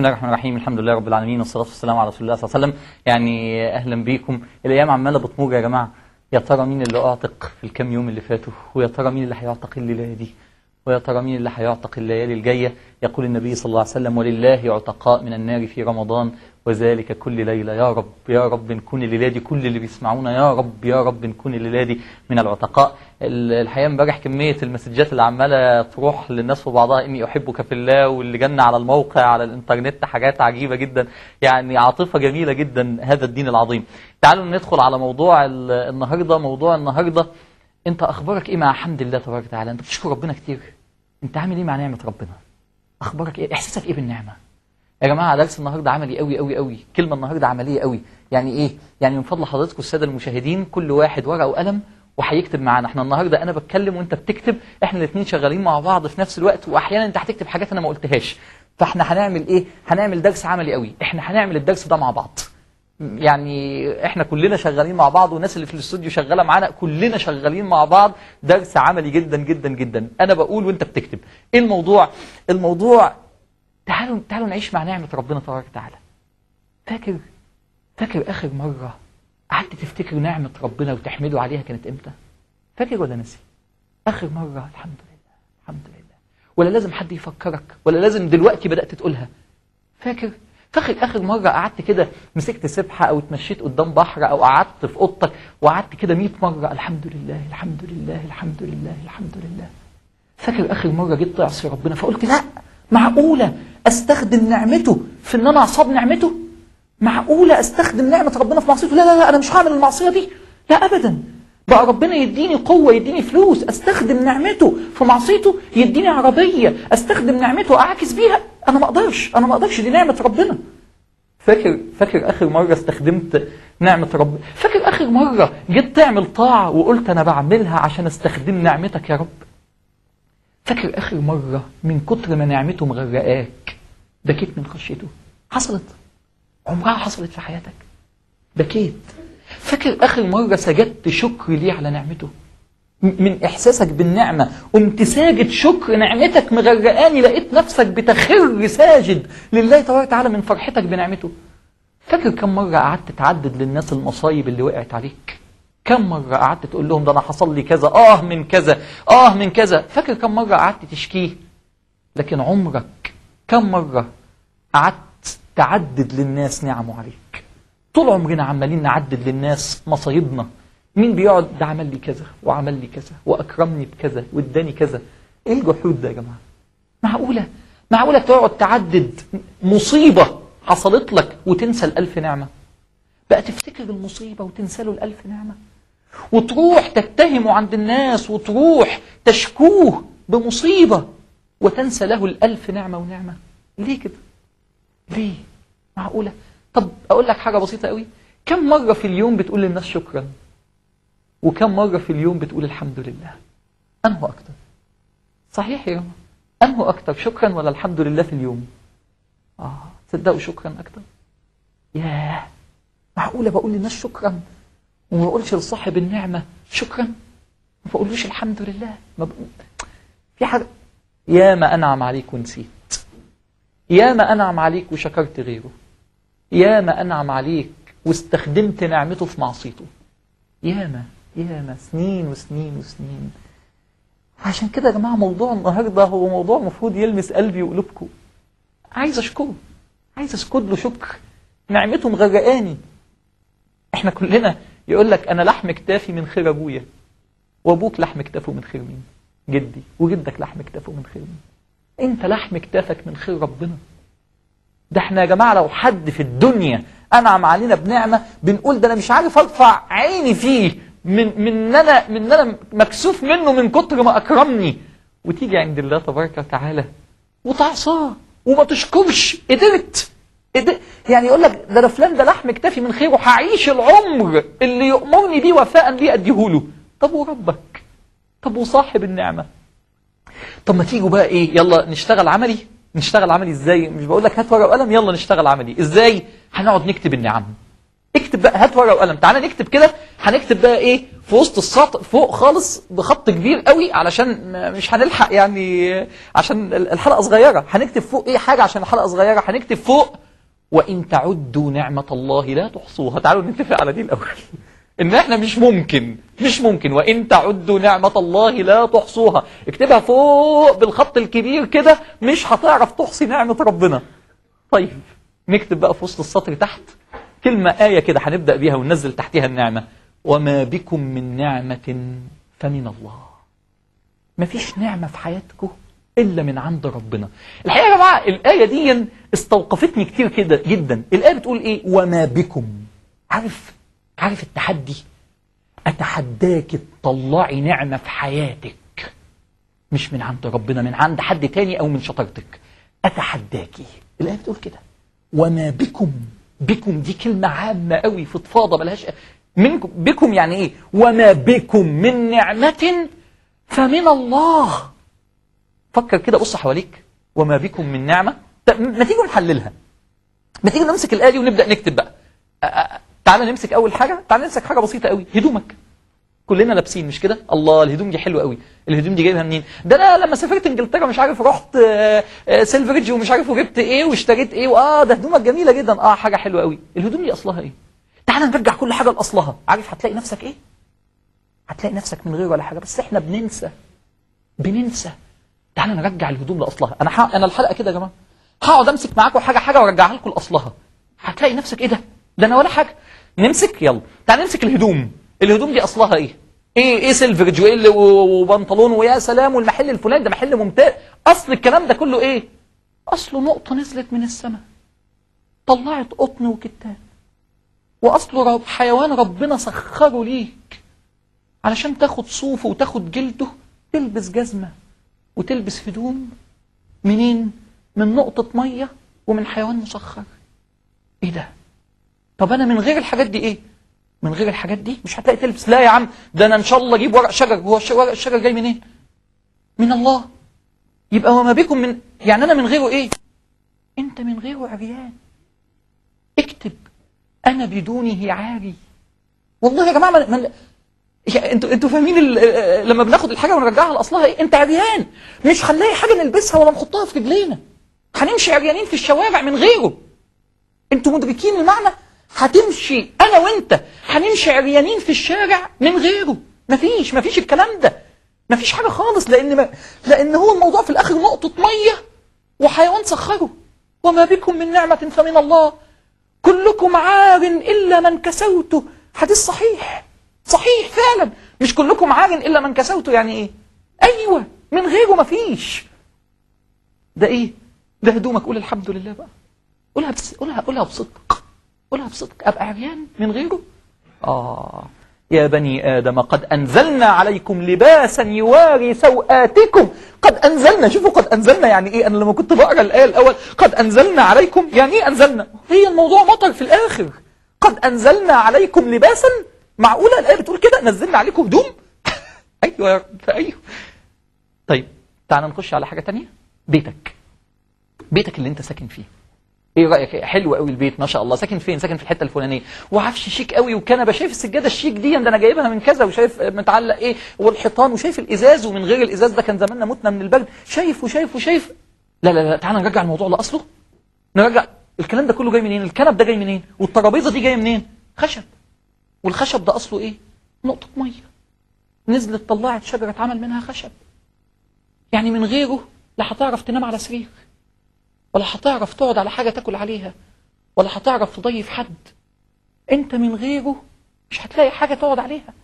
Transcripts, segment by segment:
بسم الله الرحمن الرحيم. الحمد لله رب العالمين والصلاة والسلام على رسول الله صلى الله عليه وسلم. يعني أهلا بيكم. الأيام عمالة بتمر يا جماعة. يا ترى مين اللي أعتق في الكام يوم اللي فاتوا؟ ويا ترى مين اللي هيعتق الليلة دي؟ ويا ترى مين اللي هيعتق الليالي الجاية؟ يقول النبي صلى الله عليه وسلم ولله عتقاء من النار في رمضان. وذلك كل ليلة. يا رب يا رب نكون الليلة دي كل اللي بيسمعونا يا رب يا رب نكون الليلة دي من العتقاء. ال- الحقيقة امبارح كمية المسجات اللي عمالة تروح للناس في بعضها. إني أحبك في الله واللي جنة على الموقع على الإنترنت. حاجات عجيبة جدا. يعني عاطفة جميلة جدا. هذا الدين العظيم. تعالوا ندخل على موضوع ال- النهاردة. موضوع النهاردة. أنت أخبارك إيه مع حمد الله تبارك وتعالى؟ أنت بتشكر ربنا كتير. أنت عامل إيه مع نعمة ربنا؟ أخبارك إيه؟ إحساسك إيه بالنعمة؟ يا جماعة درس النهارده عملي قوي قوي قوي. كلمة النهارده عملية قوي. يعني إيه؟ يعني من فضل حضراتكم السادة المشاهدين كل واحد ورقة وقلم وهيكتب معانا. إحنا النهارده أنا بتكلم وأنت بتكتب. إحنا الاثنين شغالين مع بعض في نفس الوقت واحيانا أنت هتكتب حاجات أنا ما قلتهاش. فإحنا هنعمل إيه؟ هنعمل درس عملي قوي. إحنا هنعمل الدرس ده مع بعض. يعني إحنا كلنا شغالين مع بعض والناس اللي في الاستوديو شغالة معانا كلنا شغالين مع بعض. درس عملي جدا جدا جدا. أنا بقول وأنت بتكتب. إيه الموضوع؟ الموضوع تعالوا تعالوا نعيش مع نعمة ربنا تبارك وتعالى. فاكر فاكر آخر مرة قعدت تفتكر نعمة ربنا وتحمده عليها كانت إمتى؟ فاكر ولا نسي؟ آخر مرة الحمد لله الحمد لله ولا لازم حد يفكرك ولا لازم دلوقتي بدأت تقولها؟ فاكر؟ فاكر آخر مرة قعدت كده مسكت سبحة أو اتمشيت قدام بحر أو قعدت في أوضتك وقعدت كده 100 مرة الحمد لله الحمد لله الحمد لله الحمد لله فاكر آخر مرة جيت تعصي ربنا فقلت لا معقولة أستخدم نعمته. في إن أنا اعصاب نعمته. معقولة أستخدم نعمة ربنا في معصيته؟ لا لا لا أنا مش هعمل المعصية دي. لا ابدا. بقى ربنا يديني قوة يديني فلوس أستخدم نعمته في معصيته يديني عربية أستخدم نعمته أعاكس بيها. أنا ما أقدرش أنا ما أقدرش. دي نعمة ربنا. فاكر فاكر آخر مرة استخدمت نعمة رب؟ فاكر آخر مرة جيت تعمل طاعة وقلت أنا بعملها عشان أستخدم نعمتك يا رب؟ فاكر آخر مرة من كتر ما نعمته مغرقاك؟ بكيت من خشيته. حصلت. عمرها حصلت في حياتك. بكيت. فاكر آخر مرة سجدت شكر ليه على نعمته؟ من إحساسك بالنعمة. قمت ساجد شكر نعمتك مغرقاني لقيت نفسك بتخر ساجد. لله تبارك وتعالى من فرحتك بنعمته. فاكر كم مرة قعدت تعدد للناس المصايب اللي وقعت عليك؟ كم مرة قعدت تقول لهم ده أنا حصل لي كذا آه من كذا آه من كذا. فاكر كم مرة قعدت تشكيه؟ لكن عمرك كم مرة قعدت تعدد للناس نعمه عليك؟ طول عمرنا عمالين نعدد للناس مصايبنا. مين بيقعد ده عمل لي كذا وعمل لي كذا وأكرمني بكذا واداني كذا. إيه الجحود ده يا جماعة؟ معقولة معقولة تقعد تعدد مصيبة حصلت لك وتنسى الألف نعمة؟ بقى تفتكر المصيبة وتنسى له الألف نعمة؟ وتروح تتهمه عند الناس وتروح تشكوه بمصيبة وتنسى له الألف نعمة ونعمة. ليه كده؟ ليه؟ معقولة؟ طب أقول لك حاجة بسيطة قوي. كم مرة في اليوم بتقول للناس شكرا؟ وكم مرة في اليوم بتقول الحمد لله؟ أنه أكتر. صحيح يا جماعة. أنه أكتر شكرا ولا الحمد لله في اليوم؟ آه تصدقوا شكرا أكتر؟ ياه معقولة بقول للناس شكرا؟ وما بقولش لصاحب النعمة شكرا. ما بقولوش الحمد لله. ما ب... في حاجة يا ما أنعم عليك ونسيت. يا ما أنعم عليك وشكرت غيره. يا ما أنعم عليك واستخدمت نعمته في معصيته. ياما ياما سنين وسنين وسنين. عشان كده يا جماعة موضوع النهاردة هو موضوع المفروض يلمس قلبي وقلوبكم. عايز أشكره عايز أسكت له شكر. نعمته مغرقاني. إحنا كلنا يقول لك أنا لحم كتافي من خير أبويا وأبوك لحم كتافه من خير مين؟ جدي وجدك لحم كتافه من خير مين؟ أنت لحم كتافك من خير ربنا. ده إحنا يا جماعة لو حد في الدنيا أنعم علينا بنعمة بنقول ده أنا مش عارف أرفع عيني فيه من من أنا من أنا مكسوف منه من كتر ما أكرمني. وتيجي عند الله تبارك وتعالى وتعصاه وما تشكرش قدرت. قدر- يعني يقول لك ده أنا فلان ده لحم كتافي من خيره هعيش العمر اللي يؤمرني بيه وفاء بيه أديهوله. طب وربك؟ طب وصاحب النعمة؟ طب ما تيجوا بقى إيه؟ يلا نشتغل عملي. نشتغل عملي إزاي؟ مش بقول لك هات ورقة وقلم يلا نشتغل عملي. إزاي؟ هنقعد نكتب النعم. اكتب بقى هات ورقة وقلم. تعالى نكتب كده. هنكتب بقى إيه؟ في وسط السطر فوق خالص بخط كبير قوي علشان مش هنلحق يعني عشان ال- الحلقة صغيرة. هنكتب فوق إيه؟ حاجة عشان الحلقة صغيرة. هنكتب فوق وإن تعدوا نعمة الله لا تحصوها. تعالوا نتفق على دي الأول. إن إحنا مش ممكن مش ممكن. وإن تعدوا نعمة الله لا تحصوها. اكتبها فوق بالخط الكبير كده مش هتعرف تحصي نعمة ربنا. طيب نكتب بقى في وسط السطر تحت كلمة آية كده هنبدأ بيها وننزل تحتها النعمة. وما بكم من نعمة فمن الله. مفيش نعمة في حياتكم إلا من عند ربنا. الحقيقة يا جماعة الآية دي استوقفتني كتير كده جدا. الآية بتقول إيه؟ وما بكم. عارف عارف التحدي؟ أتحداك تطلعي نعمة في حياتك. مش من عند ربنا من عند حد تاني أو من شطارتك. أتحداكي. الآية بتقول كده. وما بكم. بكم دي كلمة عامة قوي فضفاضة ملهاش منكم بكم يعني إيه؟ وما بكم من نعمة فمن الله. فكر كده بص حواليك. وما بكم من نعمة. ما تيجي نحللها ما تيجي نمسك الآية دي ونبدأ نكتب بقى. تعالى نمسك أول حاجة. تعالى نمسك حاجة بسيطة قوي. هدومك. كلنا لابسين مش كده؟ الله الهدوم دي حلوة قوي. الهدوم دي جايبها منين؟ ده أنا لما سافرت إنجلترا مش عارف رحت آه، آه، سيلفريدج ومش عارف وجبت إيه واشتريت إيه واه ده هدومك جميلة جدا. آه حاجة حلوة قوي. الهدوم دي أصلها إيه؟ تعال نرجع كل حاجة لأصلها. عارف هتلاقي نفسك إيه؟ هتلاقي نفسك من غير ولا حاجة. بس إحنا بننسى. بننسى. تعال نرجع الهدوم لأصلها. أنا ح... أنا الحلقة كده يا جماعة. هقعد أمسك معاكم حاجة حاجة وأرجعها لكم لأصلها. هتلاقي نفسك إيه ده؟ ده أنا ولا حاجة. نمسك يلا. تعال نمسك الهدوم. الهدوم دي أصلها إيه؟ إيه إيه سيلفرج وايه وبنطلون ويا سلام والمحل الفلاني ده محل ممتاز. أصل الكلام ده كله إيه؟ اصله نقطة نزلت من السماء. طلعت قطن وكتان. واصله رب حيوان ربنا سخره ليك. علشان تاخد صوفه وتاخد جلده تلبس جزمة. وتلبس هدوم منين؟ من نقطة مية ومن حيوان مسخر إيه ده؟ طب أنا من غير الحاجات دي إيه؟ من غير الحاجات دي مش هتلاقي تلبس. لا يا عم ده أنا إن شاء الله أجيب ورق شجر. هو ورق الشجر جاي منين؟ من الله. يبقى وما بكم من يعني أنا من غيره إيه؟ أنت من غيره عريان. اكتب. أنا بدونه عاري. والله يا جماعة من... أنتوا أنتوا فاهمين لما بناخد الحاجة ونرجعها لأصلها إيه؟ انت عريان. مش هنلاقي حاجة نلبسها ولا نحطها في رجلينا. هنمشي عريانين في الشوارع من غيره. أنتوا مدركين المعنى؟ هتمشي أنا وأنت. هنمشي عريانين في الشارع من غيره. مفيش مفيش الكلام ده. مفيش حاجة خالص لأن ما لأن هو الموضوع في الآخر نقطة مية وحيوان سخره. وما بكم من نعمة فمن الله. كلكم عار إلا من كسوته. حديث صحيح. صحيح فعلا. مش كلكم عار إلا من كسوته يعني إيه؟ أيوه من غيره مفيش ده إيه؟ ده هدومك. قول الحمد لله بقى. قولها بس قولها قولها بصدق. قولها بصدق. أبقى عريان من غيره؟ آه. يا بني آدم قد أنزلنا عليكم لباسا يواري سوآتكم. قد أنزلنا شوفوا قد أنزلنا يعني إيه؟ أنا لما كنت بقرأ الآية الأول قد أنزلنا عليكم يعني إيه أنزلنا؟ هي الموضوع مطر في الآخر. قد أنزلنا عليكم لباسا معقولة الآية بتقول كده؟ نزلنا عليكم هدوم؟ أيوه يا رب أيوه. طيب تعال نخش على حاجة تانية. بيتك. بيتك اللي أنت ساكن فيه. إيه رأيك؟ حلو قوي البيت ما شاء الله. ساكن فين؟ ساكن في الحتة الفلانية. وعفش شيك قوي وكنبة. شايف السجادة الشيك دي؟ ده أنا جايبها من كذا وشايف متعلق إيه؟ والحيطان وشايف الإزاز ومن غير الإزاز ده كان زماننا متنا من البرد شايف وشايف وشايف. لا لا لا تعال نرجع الموضوع لاصله نرجع. الكلام ده كله جاي منين؟ الكنب ده جاي منين؟ والترابيزة دي جاية منين؟ خشب. والخشب ده أصله إيه؟ نقطة مية. نزلت طلعت شجرة اتعمل منها خشب. يعني من غيره لا هتعرف تنام على سرير ولا هتعرف تقعد على حاجة تاكل عليها ولا هتعرف تضيف حد. أنت من غيره مش هتلاقي حاجة تقعد عليها.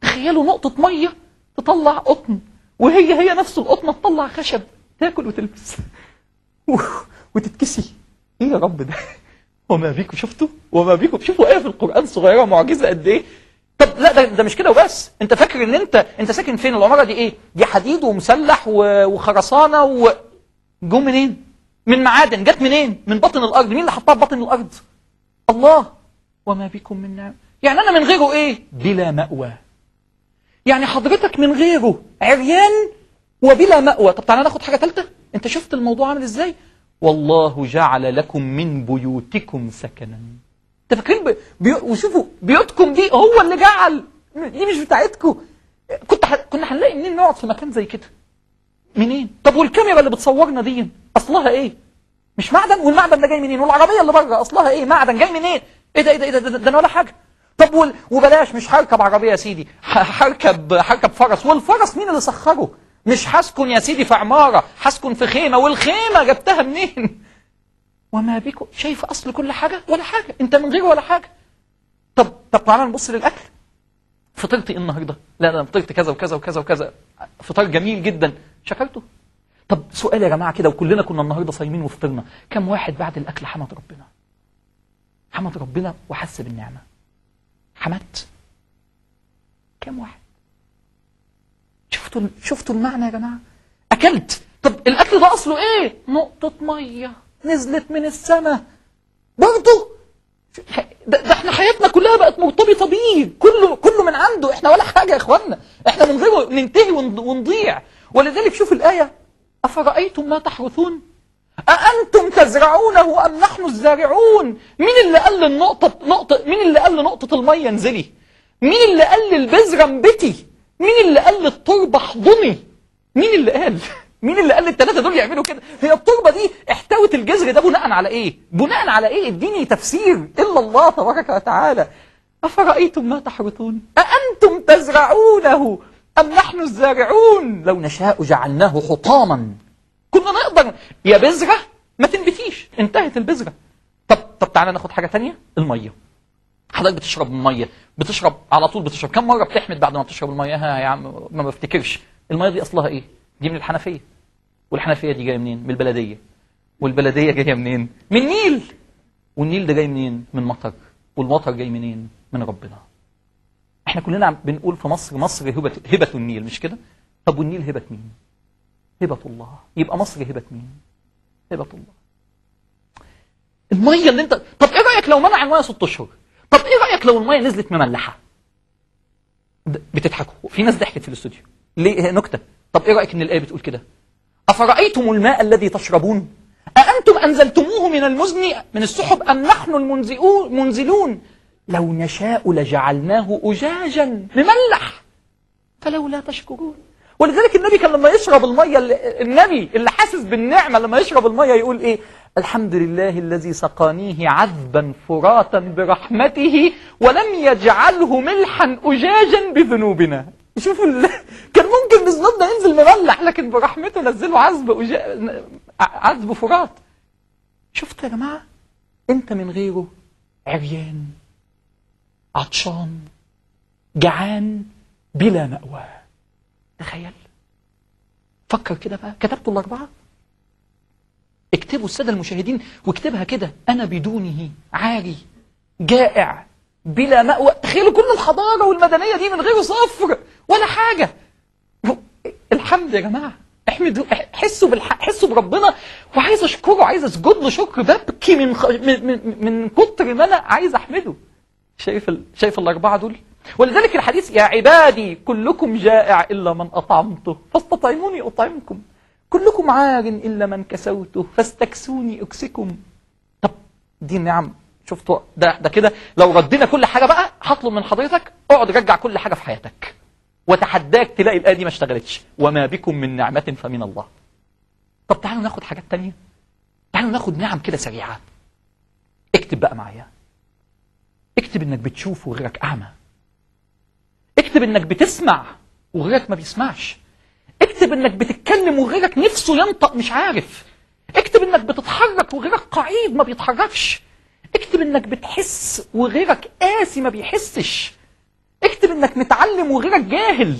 تخيلوا نقطة مية تطلع قطن وهي هي نفس القطنة تطلع خشب تاكل وتلبس. وتتكسي. إيه يا رب ده؟ وما بيكم شفتوا؟ وما بيكم شوفوا آية في القرآن صغيرة معجزة قد إيه؟ طب لا ده, ده مش كده وبس. أنت فاكر إن أنت أنت ساكن فين؟ العمارة دي إيه؟ دي حديد ومسلح و- وخرسانة و جم منين؟ من معادن. جت منين؟ من بطن الأرض. مين اللي حطها في بطن الأرض؟ الله. وما بكم من نعم يعني أنا من غيره إيه؟ بلا مأوى. يعني حضرتك من غيره عريان وبلا مأوى. طب تعالى ناخد حاجة ثالثة أنت شفت الموضوع عامل إزاي؟ والله جعل لكم من بيوتكم سكنا. انت فاكرين ب... بي... وشوفوا بيوتكم دي هو اللي جعل. دي مش بتاعتكم. كنت ح... كنا هنلاقي منين نقعد في مكان زي كده؟ منين؟ طب والكاميرا اللي بتصورنا دي؟ أصلها إيه؟ مش معدن؟ والمعدن ده جاي منين؟ والعربية اللي بره أصلها إيه؟ معدن جاي منين؟ إيه ده إيه ده إيه ده, ده, ده أنا ولا حاجة. طب وال... وبلاش مش هركب عربية يا سيدي. هركب هركب فرس. والفرس مين اللي سخره؟ مش هسكن يا سيدي في عمارة هسكن في خيمة والخيمة جبتها منين؟ وما بكم شايف أصل كل حاجة ولا حاجة أنت من غير ولا حاجة. طب طب تعالى نبص للأكل. فطرت إيه النهارده؟ لا أنا فطرت كذا وكذا وكذا وكذا. فطار جميل جدا. شكرته طب سؤال يا جماعة كده وكلنا كنا النهارده صايمين وفطرنا. كم واحد بعد الأكل حمد ربنا؟ حمد ربنا وحس بالنعمة. حمدت. كم واحد؟ شفتوا شفتوا المعنى يا جماعة؟ أكلت. طب الأكل ده أصله إيه؟ نقطة مية. نزلت من السماء. برضه ده, ده إحنا حياتنا كلها بقت مرتبطة بيه. كله كله من عنده. إحنا ولا حاجة يا اخوانا إحنا من غيره ننتهي ون- ونضيع. ولذلك شوف الآية. أفرأيتم ما تحرثون؟ أأنتم تزرعونه أم نحن الزارعون؟ مين اللي قال للنقطة نقطة مين اللي قال لنقطة المية انزلي؟ مين اللي قال للبذرة انبتي؟ مين اللي قال للتربة احضني مين اللي قال؟ مين اللي قال للثلاثة دول يعملوا كده؟ هي التربة دي احتوت الجذر ده بناء على إيه؟ بناء على إيه؟ اديني تفسير إلا الله تبارك وتعالى. أفرأيتم ما تحرثون؟ أأنتم تزرعونه؟ أم نحن الزارعون؟ لو نشاء جعلناه حطاما. كنا نقدر. يا بذرة ما تنبتيش. انتهت البذرة. طب طب تعالى ناخد حاجة تانية؟ المية. حضرتك بتشرب المية بتشرب على طول بتشرب. كم مرة بتحمد بعد ما بتشرب المية؟ ها يا عم ما بفتكرش. المية دي أصلها إيه؟ دي من الحنفية. والحنفية دي جاية منين؟ من البلدية. والبلدية جاية منين؟ من النيل. والنيل ده جاي منين؟ من مطر. والمطر جاي منين؟ من ربنا. إحنا كلنا بنقول في مصر مصر هبة هبة النيل مش كده؟ طب والنيل هبة مين؟ هبة الله. يبقى مصر هبة مين؟ هبة الله. المية اللي أنت طب إيه رأيك لو منع المية ست أشهر؟ طب إيه رأيك لو المية نزلت مملحة؟ د- بتضحكوا. في ناس ضحكت في الاستوديو. ليه؟ هي نكتة. طب إيه رأيك إن الآية بتقول كده؟ أفرأيتم الماء الذي تشربون؟ أأنتم أنزلتموه من المزن من السحب أم نحن المنزئون منزلون؟ لو نشاء لجعلناه أجاجا مملح فلولا تشكرون. ولذلك النبي كان لما يشرب المية النبي اللي حاسس بالنعمة لما يشرب المية يقول إيه؟ الحمد لله الذي سقانيه عذبا فراتا برحمته ولم يجعله ملحا أجاجا بذنوبنا. شوفوا ال... كان ممكن بذنوبنا ينزل مملح لكن برحمته نزله عذب أجا... عذب فرات. شفت يا جماعة؟ أنت من غيره عريان عطشان جعان بلا مأوى. تخيل. فكر كده بقى. كتبتوا الأربعة؟ اكتبوا السادة المشاهدين واكتبها كده. أنا بدونه عاري جائع بلا مأوى. تخيلوا كل الحضارة والمدنية دي من غير صفر ولا حاجة. الحمد يا جماعة. احمدوا حسوا بالح... حسوا بربنا. وعايز أشكره عايز أسجد له شكر ببكي من خ... من من, من كتر ما أنا عايز أحمده. شايف ال... شايف الأربعة دول؟ ولذلك الحديث يا عبادي كلكم جائع إلا من أطعمته. فاستطعموني أطعمكم. كلكم عار إلا من كسوته فاستكسوني أكسكم. طب دي النعم شفتوا ده ده كده. لو ردينا كل حاجة بقى هطلب من حضرتك اقعد رجع كل حاجة في حياتك. وتحداك تلاقي الآية دي ما اشتغلتش. وما بكم من نعمة فمن الله. طب تعالوا ناخد حاجات تانية. تعالوا ناخد نعم كده سريعة. اكتب بقى معايا. اكتب إنك بتشوف وغيرك أعمى. اكتب إنك بتسمع وغيرك ما بيسمعش. اكتب انك بتتكلم وغيرك نفسه ينطق مش عارف. اكتب انك بتتحرك وغيرك قعيد ما بيتحركش. اكتب انك بتحس وغيرك قاسي ما بيحسش. اكتب انك متعلم وغيرك جاهل.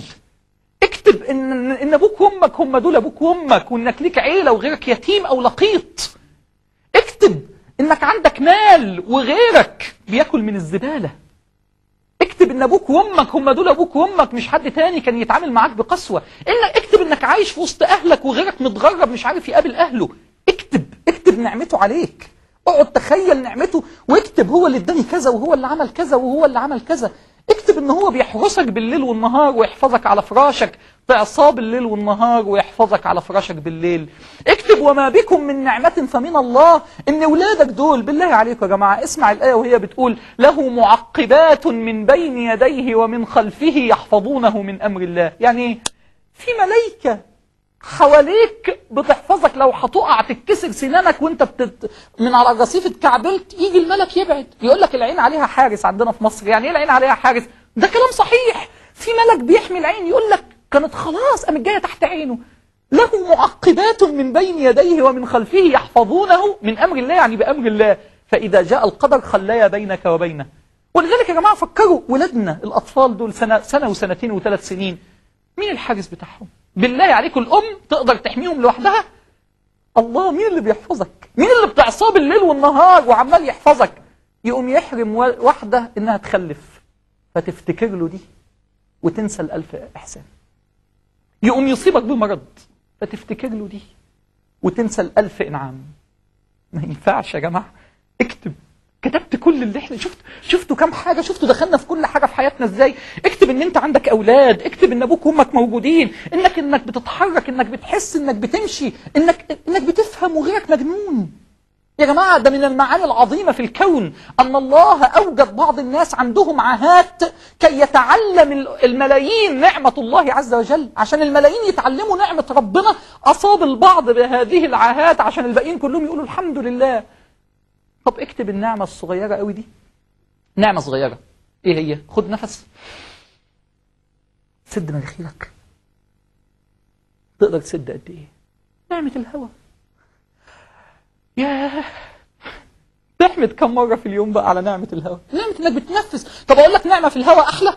اكتب ان إن أبوك وأمك هم دول أبوك وأمك وإنك ليك عيلة وغيرك يتيم أو لقيط. اكتب إنك عندك مال وغيرك بياكل من الزبالة. اكتب ان أبوك وامك هم دول أبوك وامك مش حد تاني كان يتعامل معاك بقسوة. الا اكتب انك عايش في وسط اهلك وغيرك متغرب مش عارف يقابل اهله. اكتب اكتب نعمته عليك. اقعد تخيل نعمته واكتب هو اللي اداني كذا وهو اللي عمل كذا وهو اللي عمل كذا. اكتب إن هو بيحرسك بالليل والنهار ويحفظك على فراشك. تعصاه بالليل والنهار ويحفظك على فراشك بالليل. اكتب وما بكم من نعمة فمن الله. إن ولادك دول بالله عليكم يا جماعة اسمع الآية وهي بتقول له معقبات من بين يديه ومن خلفه يحفظونه من أمر الله. يعني؟ في ملائكة حواليك بتحفظك. لو هتقع تتكسر سنانك وانت بتت... من على الرصيف اتكعبلت يجي الملك يبعد يقول لك العين عليها حارس عندنا في مصر. يعني إيه العين عليها حارس؟ ده كلام صحيح. في ملك بيحمي العين يقول لك كانت خلاص قامت جاية تحت عينه. له معقبات من بين يديه ومن خلفه يحفظونه من أمر الله يعني بأمر الله. فإذا جاء القدر خليا بينك وبينه. ولذلك يا جماعة فكروا ولادنا الأطفال دول سنة سنة وسنتين وثلاث سنين. مين الحارس بتاعهم؟ بالله عليكم الأم تقدر تحميهم لوحدها؟ الله مين اللي بيحفظك؟ مين اللي بتعصاه بالليل والنهار وعمال يحفظك؟ يقوم يحرم واحدة إنها تخلف. فتفتكر له دي وتنسى الألف إحسان. يقوم يصيبك بمرض فتفتكر له دي وتنسى الألف إنعام. ما ينفعش يا جماعة. اكتب. كتبت كل اللي إحنا شفت. شفتوا كام حاجة؟ شفتوا دخلنا في كل حاجة في حياتنا إزاي؟ اكتب إن أنت عندك أولاد. اكتب إن أبوك وأمك موجودين. إنك إنك بتتحرك إنك بتحس إنك بتمشي إنك إنك بتفهم وغيرك مجنون. يا جماعة ده من المعاني العظيمة في الكون أن الله أوجد بعض الناس عندهم عاهات كي يتعلم الملايين نعمة الله عز وجل. عشان الملايين يتعلموا نعمة ربنا أصاب البعض بهذه العاهات عشان الباقيين كلهم يقولوا الحمد لله. طب اكتب النعمة الصغيرة قوي دي. نعمة صغيرة. إيه هي؟ خد نفس. سد مناخيرك. تقدر تسد قد إيه؟ نعمة الهواء ياه. تحمد كم مرة في اليوم بقى على نعمة الهواء نعمة إنك بتنفس. طب أقول لك نعمة في الهواء أحلى؟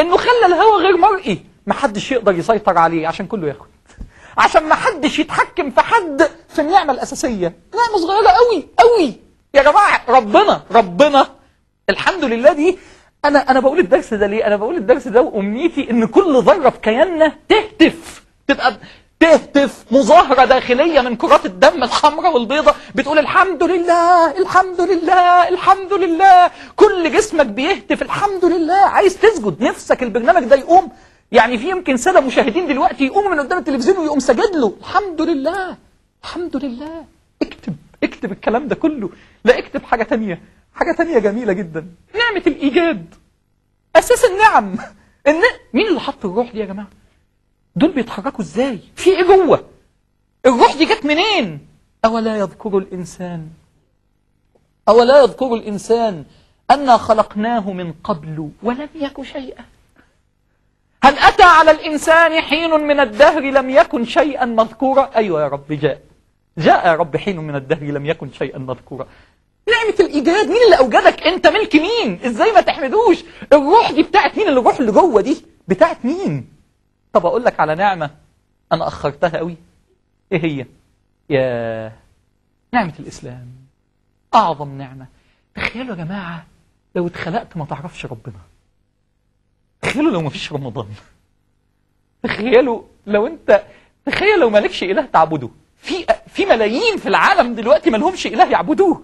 إنه خلى الهواء غير مرئي. محدش يقدر يسيطر عليه عشان كله ياخد. عشان محدش يتحكم في حد في النعمة الأساسية. نعمة صغيرة قوي قوي يا جماعة ربنا ربنا. الحمد لله دي. أنا أنا بقول الدرس ده ليه؟ أنا بقول الدرس ده وأمنيتي إن كل ذرة في كياننا تهتف. تبقى تهتف مظاهرة داخلية من كرات الدم الحمراء والبيضاء بتقول الحمد لله الحمد لله الحمد لله. كل جسمك بيهتف الحمد لله. عايز تسجد نفسك البرنامج ده يقوم. يعني في يمكن سادة مشاهدين دلوقتي يقوموا من قدام التلفزيون ويقوم سجد له. الحمد لله الحمد لله. اكتب اكتب الكلام ده كله. لا اكتب حاجة تانية حاجة تانية جميلة جدا. نعمة الإيجاد أساس النعم. إن مين اللي حط الروح دي يا جماعة؟ دول بيتحركوا إزاي؟ في إيه جوه؟ الروح دي جت منين؟ أولا يذكر الإنسان أولا يذكر الإنسان أنا خلقناه من قبل ولم يك شيئا. هل أتى على الإنسان حين من الدهر لم يكن شيئا مذكورا؟ أيوة يا رب جاء. جاء يا رب حين من الدهر لم يكن شيئا مذكورا. نعمة الإيجاد مين اللي أوجدك؟ أنت ملك مين؟ إزاي ما تحمدوش؟ الروح دي بتاعت مين؟ الروح اللي جوه دي بتاعت مين؟ طب أقول لك على نعمة أنا أخرتها قوي إيه هي؟ يا نعمة الإسلام. أعظم نعمة. تخيلوا يا جماعة لو اتخلقت ما تعرفش ربنا. تخيلوا لو ما فيش رمضان. تخيلوا لو أنت تخيل لو مالكش إله تعبده. في في ملايين في العالم دلوقتي ما لهمش إله يعبدوه.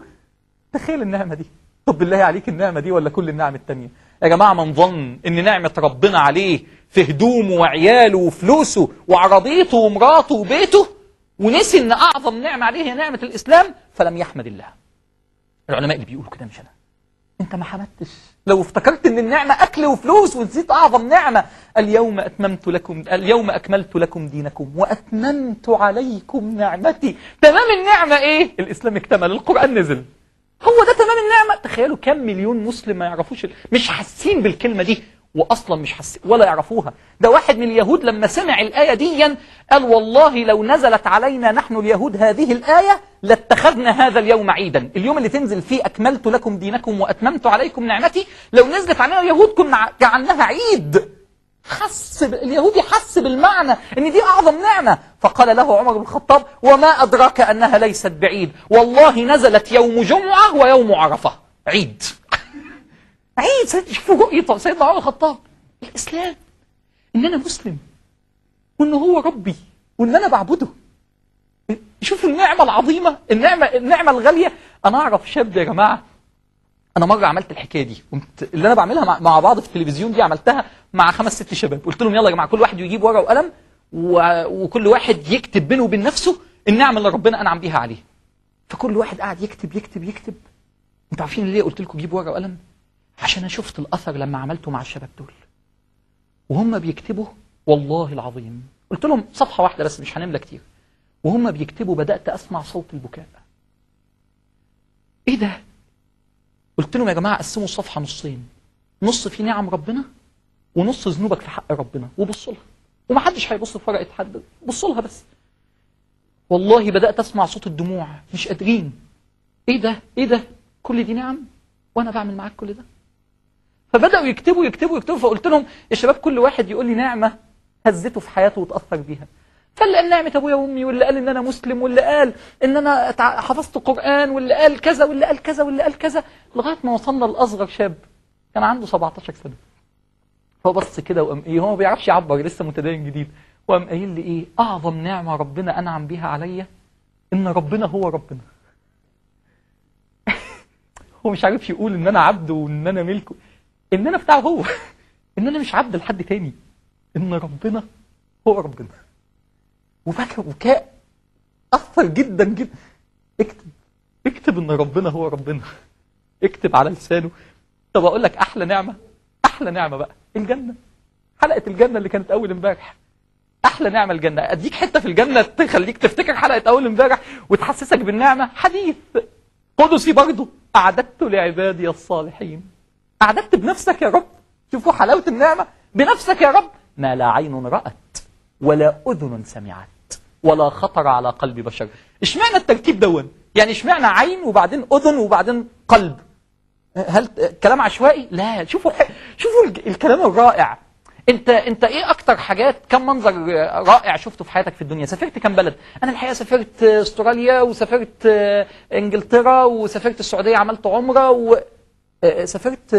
تخيل النعمة دي. طب بالله عليك النعمة دي ولا كل النعم التانية؟ يا جماعة من ظن إن نعمة ربنا عليه في هدومه وعياله وفلوسه وعربيته ومراته وبيته ونسي إن أعظم نعمة عليه هي نعمة الإسلام فلم يحمد الله. العلماء اللي بيقولوا كده مش أنا. أنت ما حمدتش. لو افتكرت إن النعمة أكل وفلوس ونسيت أعظم نعمة اليوم أتممت لكم اليوم أكملت لكم دينكم وأتممت عليكم نعمتي. تمام النعمة إيه؟ الإسلام اكتمل القرآن نزل. هو ده تمام النعمة. تخيلوا كم مليون مسلم ما يعرفوش مش حاسين بالكلمة دي. واصلا مش حاسين ولا يعرفوها. ده واحد من اليهود لما سمع الآية دي قال والله لو نزلت علينا نحن اليهود هذه الآية لاتخذنا هذا اليوم عيدا. اليوم اللي تنزل فيه أكملت لكم دينكم وأتممت عليكم نعمتي. لو نزلت علينا اليهود كنا جعلناها عيد. حس. اليهودي حس بالمعنى إن دي أعظم نعمة. فقال له عمر بن الخطاب وما أدراك أنها ليست بعيد. والله نزلت يوم جمعة ويوم عرفة. عيد. عيد. شوفوا رؤية سيدنا عمر الخطاب. الإسلام. إن أنا مسلم. وان هو ربي. وإن أنا بعبده. شوفوا النعمة العظيمة النعمة النعمة الغالية. أنا أعرف شاب يا جماعة أنا مرة عملت الحكاية دي. اللي أنا بعملها مع بعض في التلفزيون دي عملتها. مع خمس ست شباب. قلت لهم يلا يا جماعة كل واحد يجيب ورقة وقلم. وكل واحد يكتب بينه وبين نفسه النعمة اللي ربنا أنعم بيها عليه. فكل واحد قاعد يكتب يكتب يكتب. أنتوا عارفين ليه قلت لكم جيبوا ورقة وقلم؟ عشان أنا شفت الأثر لما عملته مع الشباب دول. وهم بيكتبوا والله العظيم. قلت لهم صفحة واحدة بس مش هنملى كتير. وهم بيكتبوا بدأت أسمع صوت البكاء. إيه ده؟ قلت لهم يا جماعة قسموا الصفحة نصين. نص فيه نعم ربنا ونص ذنوبك في حق ربنا وبصوا لها. ومحدش هيبص في ورقة حد. بصوا لها بس. والله بدأت أسمع صوت الدموع مش قادرين. إيه ده؟ إيه ده؟ كل دي نعم؟ وأنا بعمل معاك كل ده؟ فبدأوا يكتبوا يكتبوا يكتبوا. فقلت لهم يا شباب كل واحد يقول لي نعمة هزته في حياته وتأثر بيها. فاللي قال نعمة أبويا وأمي واللي قال إن أنا مسلم واللي قال إن أنا حفظت قرآن واللي قال كذا واللي قال كذا واللي قال كذا. لغاية ما وصلنا لأصغر شاب كان عنده 17 سنة. فهو بص كده وقام إيه هو ما بيعرفش يعبر لسه متدين جديد. وقام قايل لي إيه أعظم نعمة ربنا أنعم بيها عليا إن ربنا هو ربنا. هو مش عارف يقول إن أنا عبده وإن أنا ملكه إن أنا بتاعه هو. إن أنا مش عبد لحد تاني. إن ربنا هو ربنا. وبكى بكاء أثر جدا جدا اكتب اكتب إن ربنا هو ربنا. اكتب على لسانه. طب أقول لك أحلى نعمة؟ أحلى نعمة بقى الجنة. حلقة الجنة اللي كانت أول امبارح. أحلى نعمة الجنة. أديك حتة في الجنة تخليك تفتكر حلقة أول امبارح وتحسسك بالنعمة. حديث قدسي برضه أعددت لعبادي الصالحين. أعددت بنفسك يا رب. شوفوا حلاوة النعمة. بنفسك يا رب. ما لا عين رأت ولا أذن سمعت ولا خطر على قلب بشر. إشمعنى الترتيب دون؟ يعني إشمعنى عين وبعدين أذن وبعدين قلب؟ هل كلام عشوائي؟ لا شوفوا شوفوا الكلام الرائع. انت انت إيه أكتر حاجات كم منظر رائع شفته في حياتك في الدنيا؟ سافرت كم بلد؟ أنا الحقيقة سافرت أستراليا وسافرت آه، إنجلترا وسافرت السعودية عملت عمرة وسافرت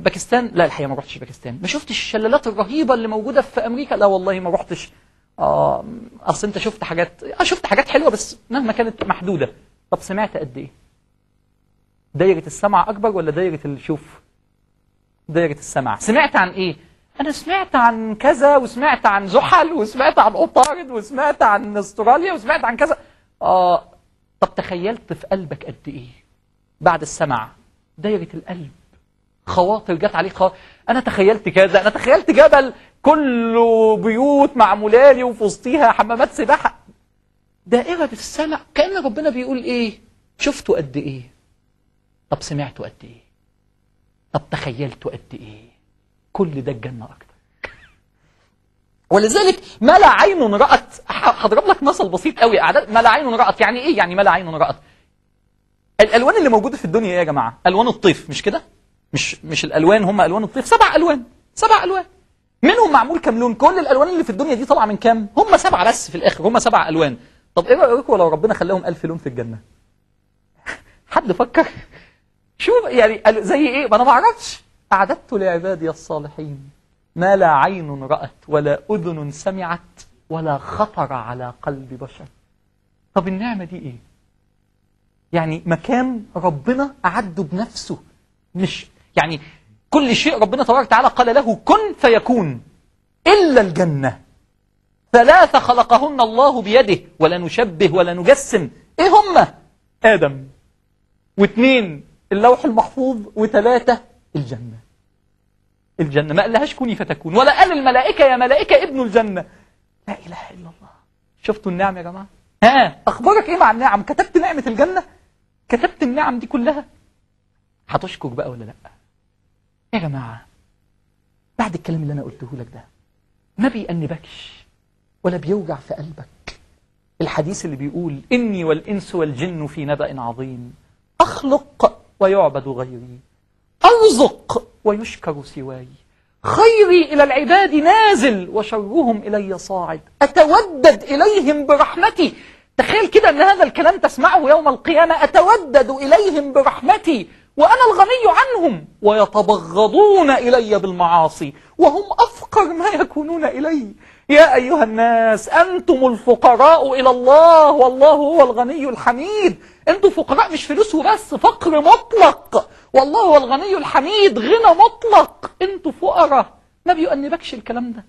باكستان. لا الحقيقة ما رحتش باكستان. ما شفتش الشلالات الرهيبة اللي موجودة في أمريكا؟ لا والله ما رحتش آه أصل أنت شفت حاجات آه شفت حاجات حلوة بس مهما كانت محدودة. طب سمعت قد إيه؟ دايرة السمع أكبر ولا دايرة الشوف؟ دايرة السمع سمعت عن إيه؟ أنا سمعت عن كذا وسمعت عن زحل وسمعت عن عطارد وسمعت عن أستراليا وسمعت عن كذا آه طب تخيلت في قلبك قد إيه؟ بعد السمع دايرة القلب خواطر جت عليه خواطر أنا تخيلت كذا أنا تخيلت جبل كله بيوت معمولة لي وفي وسطيها حمامات سباحة دائرة السمع كأن ربنا بيقول إيه؟ شفتوا قد إيه؟ طب سمعته قد إيه؟ طب تخيلته قد إيه؟ كل ده الجنة أكتر. ولذلك ما لا عين رأت هضرب لك مثل بسيط قوي أعداد ما لا عين رأت يعني إيه يعني ما لا عين رأت؟ الالوان اللي موجودة في الدنيا إيه يا جماعة؟ ألوان الطيف مش كده؟ مش مش الألوان هم ألوان الطيف؟ سبع ألوان سبع ألوان. منهم معمول كام لون؟ كل الألوان اللي في الدنيا دي طالعة من كام؟ هم سبعه بس في الآخر هم سبع ألوان. طب إيه رأيكم لو ربنا خلاهم ألف لون في الجنة؟ حد فكر؟ شوف يعني زي إيه؟ ما أنا ما أعرفش. أعددت لعبادي الصالحين. ما لا عين رأت ولا أذن سمعت ولا خطر على قلب بشر. طب النعمة دي إيه؟ يعني مكان ربنا أعده بنفسه. مش يعني كل شيء ربنا تبارك وتعالى قال له كن فيكون إلا الجنة. ثلاثة خلقهن الله بيده ولا نشبه ولا نجسم إيه هم؟ آدم. واثنين اللوح المحفوظ وثلاثة الجنة. الجنة. ما قالهاش كوني فتكون. ولا قال الملائكة يا ملائكة ابن الجنة. لا إله إلا الله. شفتوا النعم يا جماعة؟ ها؟ أخبارك إيه مع النعم؟ كتبت نعمة الجنة؟ كتبت النعم دي كلها؟ هتشكر بقى ولا لأ؟ يا جماعة بعد الكلام اللي أنا قلته لك ده ما بيأنبكش ولا بيوجع في قلبك الحديث اللي بيقول إني والإنس والجن في نبأ عظيم. أخلق ويعبد غيري. أرزق ويشكر سواي. خيري إلى العباد نازل وشرهم إلي صاعد. أتودد إليهم برحمتي. تخيل كده أن هذا الكلام تسمعه يوم القيامة. أتودد إليهم برحمتي. وأنا الغني عنهم. ويتبغضون إلي بالمعاصي. وهم أفقر ما يكونون إلي. يا أيها الناس أنتم الفقراء إلى الله والله هو الغني الحميد. أنتم فقراء مش فلوس وبس فقر مطلق. والله هو الغني الحميد غنى مطلق. أنتم فقراء. ما بيؤنبكش الكلام ده.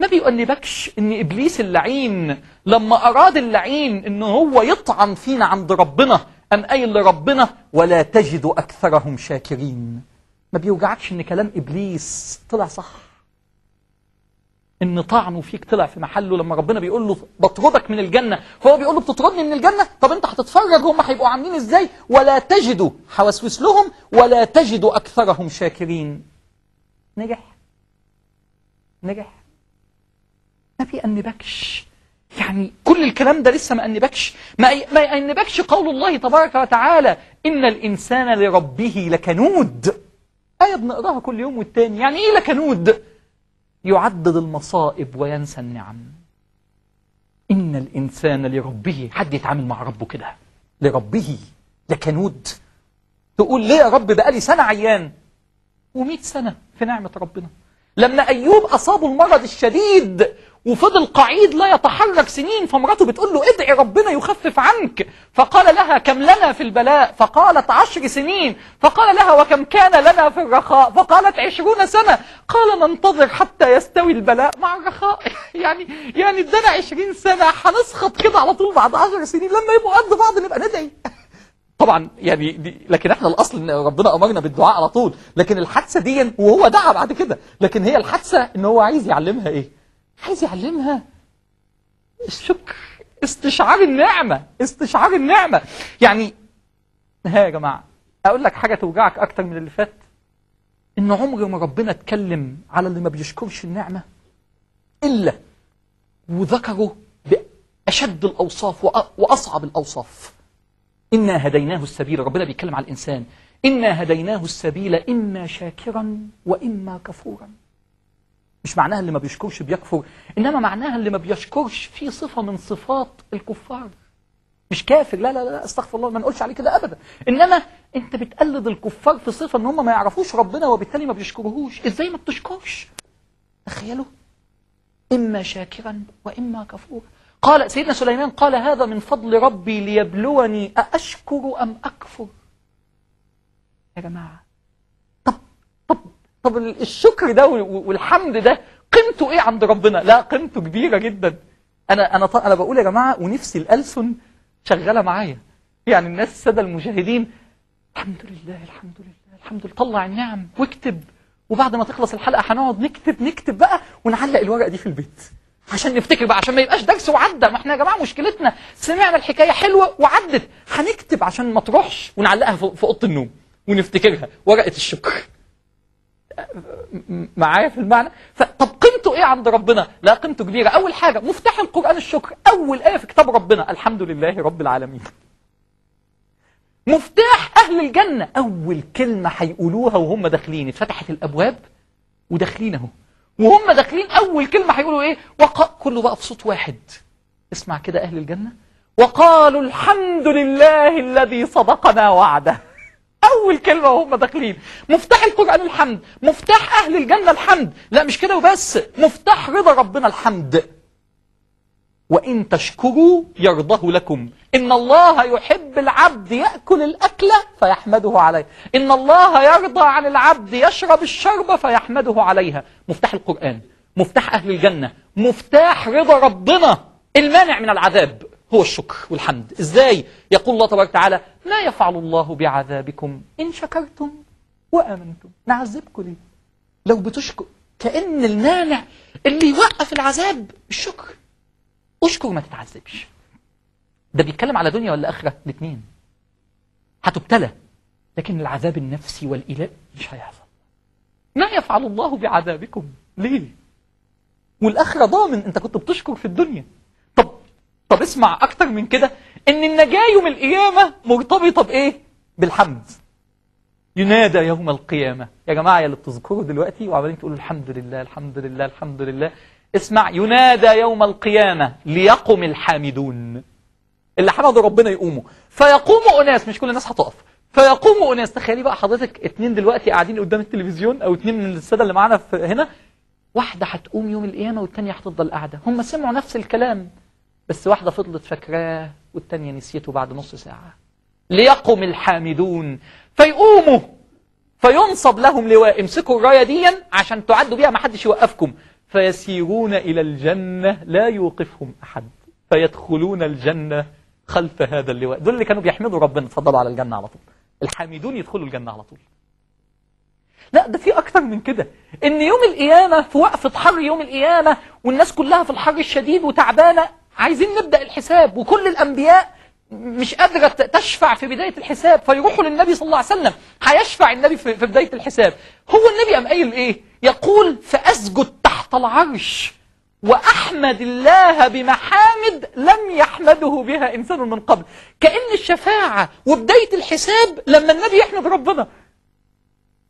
ما بيؤنبكش إن إبليس اللعين لما أراد اللعين إن هو يطعن فينا عند ربنا ام قايل لربنا ولا تجد أكثرهم شاكرين. ما بيوجعكش إن كلام إبليس طلع صح. إن طعنه فيك طلع في محله لما ربنا بيقول له بطردك من الجنة فهو بيقول له بتطردني من الجنة؟ طب أنت هتتفرج هم هيبقوا عاملين إزاي؟ ولا تجدوا هوسوس لهم ولا تجدوا أكثرهم شاكرين. نجح. نجح. ما بيأنبكش يعني كل الكلام ده لسه ما أنبكش ما يأنبكش قول الله تبارك وتعالى إن الإنسان لربه لكنود. آية بنقراها كل يوم والتاني. يعني إيه لكنود؟ يعدد المصائب وينسى النعم. إن الإنسان لربه حد يتعامل مع ربه كده. لربه لكنود. تقول ليه يا رب بقالي سنة عيان؟ ومئة سنة في نعمة ربنا. لما أيوب أصابه المرض الشديد وفضل قعيد لا يتحرك سنين فمراته بتقول له ادعي ربنا يخفف عنك. فقال لها كم لنا في البلاء؟ فقالت عشر سنين. فقال لها وكم كان لنا في الرخاء؟ فقالت عشرون سنة. قال ننتظر حتى يستوي البلاء مع الرخاء. يعني يعني ادانا عشرين سنة هنسخط كده على طول بعد عشر سنين. لما يبقوا قد بعض نبقى ندعي. طبعا يعني دي لكن إحنا الأصل إن ربنا أمرنا بالدعاء على طول. لكن الحادثة دي وهو دعا بعد كده. لكن هي الحادثة إن هو عايز يعلمها إيه؟ عايز يعلمها. الشكر استشعار النعمة استشعار النعمة. يعني ها يا جماعة أقول لك حاجة توجعك أكتر من اللي فات؟ إن عمر ما ربنا اتكلم على اللي ما بيشكرش النعمة إلا وذكره بأشد الأوصاف وأصعب الأوصاف. إنا هديناه السبيل ربنا بيتكلم على الإنسان. إنا هديناه السبيل إما شاكرا وإما كفورا. مش معناها اللي ما بيشكرش بيكفر إنما معناها اللي ما بيشكرش في صفة من صفات الكفار. مش كافر لا لا لا استغفر الله ما نقولش عليه كده أبدا. إنما أنت بتقلد الكفار في صفة إن هم ما يعرفوش ربنا وبالتالي ما بيشكرهوش إزاي ما بتشكرش؟ تخيلوا. إما شاكرا وإما كفورا. قال سيدنا سليمان قال هذا من فضل ربي ليبلوني أأشكر أم أكفر؟ يا جماعة طب الشكر ده والحمد ده قيمته إيه عند ربنا؟ لا قيمته كبيرة جدا. أنا أنا أنا بقول يا جماعة ونفسي الألسن شغالة معايا. يعني الناس السادة المشاهدين الحمد لله الحمد لله الحمد لله. طلع النعم واكتب. وبعد ما تخلص الحلقة هنقعد نكتب نكتب بقى ونعلق الورقة دي في البيت. عشان نفتكر بقى عشان ما يبقاش درس وعدى ما إحنا يا جماعة مشكلتنا سمعنا الحكاية حلوة وعدت. هنكتب عشان ما تروحش ونعلقها في أوضة النوم ونفتكرها. ورقة الشكر. معايا في المعنى. طب قيمته إيه عند ربنا؟ لا قيمته كبيرة. أول حاجة مفتاح القرآن الشكر. أول آية في كتاب ربنا الحمد لله رب العالمين. مفتاح أهل الجنة. أول كلمة هيقولوها وهم داخلين. اتفتحت الأبواب وداخلين أهو. وهم داخلين أول كلمة هيقولوا إيه؟ وق... كله بقى بصوت واحد. اسمع كده أهل الجنة. وقالوا الحمد لله الذي صدقنا وعده. أول كلمة وهم داخلين. مفتاح القرآن الحمد مفتاح أهل الجنة الحمد. لا مش كده وبس. مفتاح رضا ربنا الحمد. وإن تشكروا يرضه لكم. إن الله يحب العبد يأكل الأكل فيحمده عليه. إن الله يرضى عن العبد يشرب الشرب فيحمده عليها. مفتاح القرآن مفتاح أهل الجنة مفتاح رضا ربنا. المانع من العذاب. هو الشكر والحمد. إزاي يقول الله تبارك وتعالى ما يفعل الله بعذابكم إن شكرتم وآمنتم. نعذبكم ليه؟ لو بتشكر كأن المانع اللي يوقف العذاب الشكر اشكر ما تتعذبش. ده بيتكلم على دنيا ولا آخرة؟ الاثنين. هتبتلى لكن العذاب النفسي والإله مش هيحصل. ما يفعل الله بعذابكم. ليه؟ والآخرة ضامن أنت كنت بتشكر في الدنيا. طب اسمع أكتر من كده إن النجاة يوم القيامة مرتبطة بإيه؟ بالحمد. ينادى يوم القيامة. يا جماعة يا اللي بتذكروا دلوقتي وعمالين تقولوا الحمد لله الحمد لله الحمد لله. اسمع ينادى يوم القيامة ليقم الحامدون. اللي حمدوا ربنا يقوموا فيقوم أناس مش كل الناس هتقف. فيقوم أناس. تخيلي بقى حضرتك اتنين دلوقتي قاعدين قدام التلفزيون أو اتنين من السادة اللي معانا هنا. واحدة هتقوم يوم القيامة والتانية هتفضل قاعدة. هم سمعوا نفس الكلام. بس واحدة فضلت فاكراه والتانية نسيته بعد نص ساعة. ليقم الحامدون فيقوموا فينصب لهم لواء. امسكوا الراية دي عشان تعدوا بيها ما حدش يوقفكم. فيسيرون إلى الجنة لا يوقفهم أحد. فيدخلون الجنة خلف هذا اللواء. دول اللي كانوا بيحمدوا ربنا. اتفضلوا على الجنة على طول. الحامدون يدخلوا الجنة على طول. لا ده في أكثر من كده. إن يوم القيامة في وقفة حر يوم القيامة والناس كلها في الحر الشديد وتعبانة عايزين نبدأ الحساب وكل الأنبياء مش قادرة تشفع في بداية الحساب فيروحوا للنبي صلى الله عليه وسلم. هيشفع النبي في بداية الحساب. هو النبي قام قايل إيه؟ يقول فأسجد تحت العرش وأحمد الله بمحامد لم يحمده بها إنسان من قبل. كأن الشفاعة وبداية الحساب لما النبي يحمد ربنا.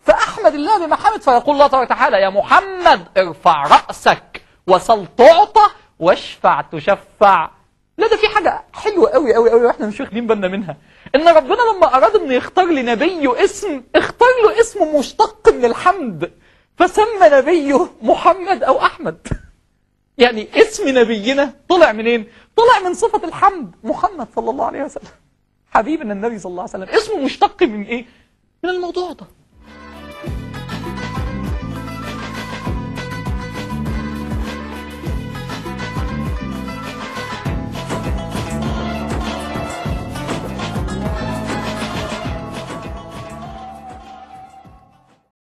فأحمد الله بمحامد. فيقول الله تبارك وتعالى يا محمد ارفع رأسك وسل تعطى واشفع تشفع. لا ده في حاجة حلوة قوي قوي قوي وإحنا مش واخدين بالنا منها. إن ربنا لما أراد انه يختار لنبيه اسم اختار له اسم مشتق من الحمد فسمى نبيه محمد أو أحمد. يعني اسم نبينا طلع منين؟ طلع من صفة الحمد محمد صلى الله عليه وسلم. حبيبنا النبي صلى الله عليه وسلم. اسمه مشتق من إيه؟ من الموضوع ده.